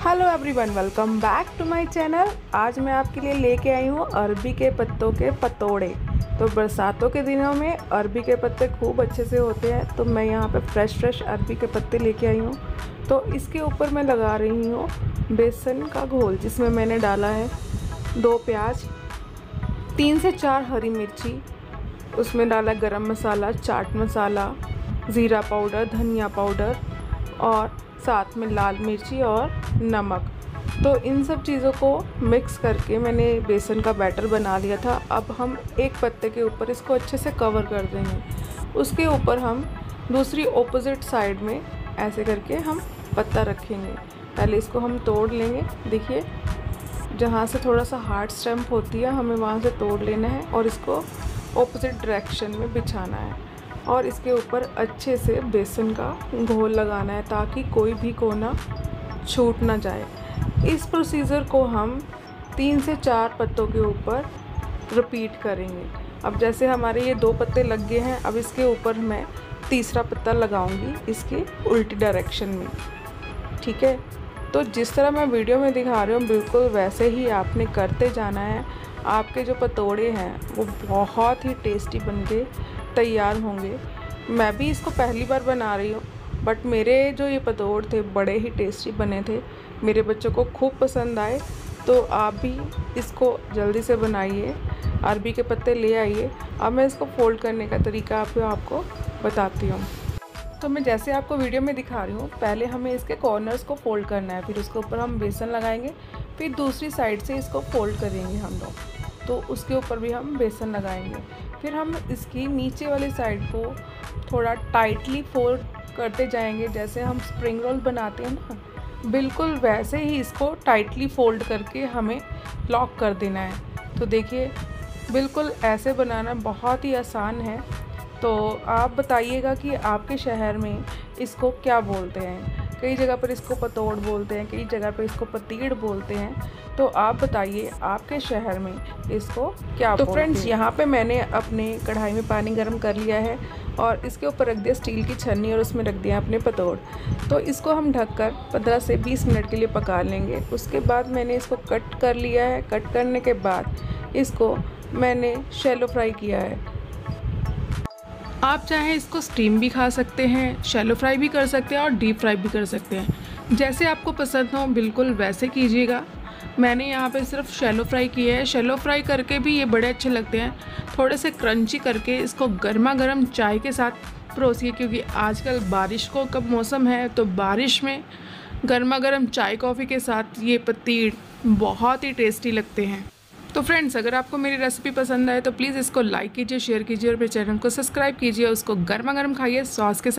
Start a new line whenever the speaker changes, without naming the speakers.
Hello everyone welcome back to my channel आज मैं आपके लिए लेके आई हूँ अरबी के पत्तों के पतोड़े। तो बरसातों के दिनों में अरबी के पत्ते खूब अच्छे से होते हैं तो मैं यहाँ पे फ्रेश फ्रेश अरबी के पत्ते लेके आई हूँ। तो इसके ऊपर मैं लगा रही हूँ बेसन का घोल, जिसमें मैंने डाला है दो प्याज, तीन से चार हरी मिर्ची, उसमें डाला गरम मसाला, चाट मसाला, ज़ीरा पाउडर, धनिया पाउडर और साथ में लाल मिर्ची और नमक। तो इन सब चीज़ों को मिक्स करके मैंने बेसन का बैटर बना लिया था। अब हम एक पत्ते के ऊपर इसको अच्छे से कवर कर देंगे। उसके ऊपर हम दूसरी ऑपोजिट साइड में ऐसे करके हम पत्ता रखेंगे। पहले इसको हम तोड़ लेंगे। देखिए, जहाँ से थोड़ा सा हार्ड स्टैम्प होती है, हमें वहाँ से तोड़ लेना है और इसको ऑपोजिट डायरेक्शन में बिछाना है। और इसके ऊपर अच्छे से बेसन का घोल लगाना है ताकि कोई भी कोना छूट ना जाए। इस प्रोसीजर को हम तीन से चार पत्तों के ऊपर रिपीट करेंगे। अब जैसे हमारे ये दो पत्ते लग गए हैं, अब इसके ऊपर मैं तीसरा पत्ता लगाऊँगी इसके उल्टी डायरेक्शन में। ठीक है? तो जिस तरह मैं वीडियो में दिखा रही हूँ, बिल्कुल वैसे ही आपने करते जाना है। आपके जो पतोड़े हैं, वो बहुत ही टेस्टी बन के तैयार होंगे। मैं भी इसको पहली बार बना रही हूँ बट मेरे जो ये पतोड़ थे, बड़े ही टेस्टी बने थे। मेरे बच्चों को खूब पसंद आए तो आप भी इसको जल्दी से बनाइए, अरबी के पत्ते ले आइए। अब मैं इसको फोल्ड करने का तरीका आपको आपको बताती हूँ। तो मैं जैसे आपको वीडियो में दिखा रही हूँ, पहले हमें इसके कॉर्नर्स को फोल्ड करना है, फिर उसके ऊपर हम बेसन लगाएँगे, फिर दूसरी साइड से इसको फोल्ड करेंगे हम लोग। तो उसके ऊपर भी हम बेसन लगाएँगे। फिर हम इसकी नीचे वाली साइड को थोड़ा टाइटली फोल्ड करते जाएँगे, जैसे हम स्प्रिंग रोल बनाते हैं ना। बिल्कुल वैसे ही इसको टाइटली फोल्ड करके हमें लॉक कर देना है। तो देखिए, बिल्कुल ऐसे बनाना बहुत ही आसान है। तो आप बताइएगा कि आपके शहर में इसको क्या बोलते हैं। कई जगह पर इसको पतोड़ बोलते हैं कई जगह पर इसको पतीड़ बोलते हैं। तो आप बताइए आपके शहर में इसको क्या तो फ्रेंड्स यहाँ पे मैंने अपने कढ़ाई में पानी गर्म कर लिया है और इसके ऊपर रख दिया स्टील की छन्नी और उसमें रख दिया अपने पतोड़। तो इसको हम ढककर 15 से 20 मिनट के लिए पका लेंगे। उसके बाद मैंने इसको कट कर लिया है। कट करने के बाद इसको मैंने शैलो फ्राई किया है। आप चाहें इसको स्टीम भी खा सकते हैं शैलो फ्राई भी कर सकते हैं और डीप फ्राई भी कर सकते हैं। जैसे आपको पसंद हो, बिल्कुल वैसे कीजिएगा। मैंने यहाँ पे सिर्फ़ शैलो फ्राई किए है। शैलो फ्राई करके भी ये बड़े अच्छे लगते हैं। थोड़े से क्रंची करके इसको गर्मा गर्म चाय के साथ परोसिए, क्योंकि आजकल बारिश को कब मौसम है तो बारिश में गर्मा गर्म चाय कॉफ़ी के साथ ये पत्ती बहुत ही टेस्टी लगते हैं। तो फ्रेंड्स अगर आपको मेरी रेसिपी पसंद आए तो प्लीज़ इसको लाइक कीजिए शेयर कीजिए और मेरे चैनल को सब्सक्राइब कीजिए उसको गर्मा गर्म खाइए सॉस के